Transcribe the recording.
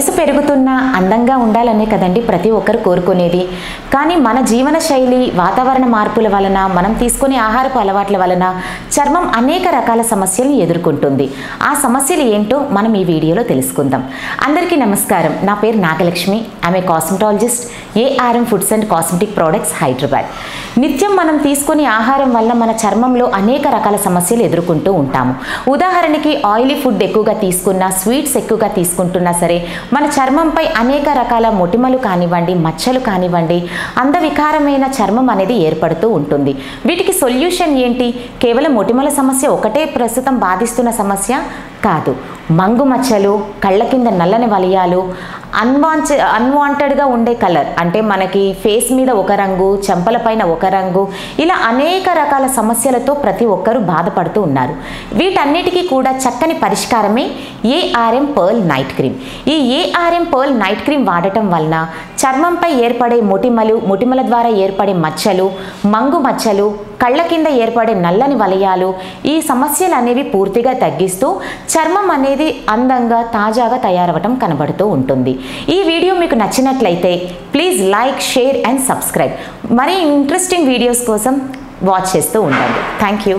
వయసు పెరుగుతున్నా అందంగా ఉండాలనే కదండి ప్రతి ఒక్కరు కోరుకునేది. కానీ మన జీవన శైలి వాతావరణ మార్పుల వలన మనం తీసుకునే ఆహారపు అలవాట్ల వలన చర్మం అనేక రకాల సమస్యలను ఎదుర్కొంటుంది. ఆ సమస్యలు ఏంటో మనం ఈ వీడియోలో తెలుసుకుందాం. అందరికీ నమస్కారం. నా పేరు నాగలక్ష్మి. ఆమె cosmetologist ARM foods and cosmetic products Hyderabad. నిత్యం మనం తీసుకునే ఆహారం వల్ల మన చర్మంలో అనేక రకాల సమస్యలు ఎదుర్కొంటూ ఉంటాము. ఉదాహరణకి ఆయిలీ ఫుడ్ ఎక్కువగా తీసుకున్నా స్వీట్స్ ఎక్కువగా తీసుకుంటున్నా సరే మన చర్మంపై అనేక రకాల మొటిమలు కానివ్వండి మచ్చలు కానివ్వండి అందవికారమైన చర్మం అనేది ఏర్పడుతూ ఉంటుంది. వీటికి సొల్యూషన్ ఏంటి? కేవలం మొటిమల సమస్య ఒకటే ప్రస్తుతం బాధిస్తున్న సమస్య కాదు. మంగు మచ్చలు కళ్ళ కింద నల్లని వలయాలు అన్వాంచ అన్వాంటెడ్గా ఉండే కలర్ అంటే మనకి ఫేస్ మీద ఒక రంగు చెంపల పైన ఒక రంగు ఇలా అనేక రకాల సమస్యలతో ప్రతి ఒక్కరూ బాధపడుతూ ఉన్నారు. వీటన్నిటికీ కూడా చక్కని పరిష్కారమే ఏఆర్ఎం పర్ల్ నైట్ క్రీమ్ ఈ ఏఆర్ఎం పర్ల్ నైట్ క్రీమ్ వాడటం వలన చర్మంపై ఏర్పడే మొటిమలు మొటిమల ద్వారా ఏర్పడే మచ్చలు మంగు మచ్చలు కళ్ళ కింద ఏర్పడే నల్లని వలయాలు ఈ సమస్యలు అనేవి పూర్తిగా తగ్గిస్తూ చర్మం అనేది అందంగా తాజాగా తయారవటం కనబడుతూ ఉంటుంది. ఈ వీడియో మీకు నచ్చినట్లయితే please like share and subscribe. మరీ ఇంట్రెస్టింగ్ వీడియోస్ కోసం వాచ్ చేస్తూ ఉండండి. Thank you.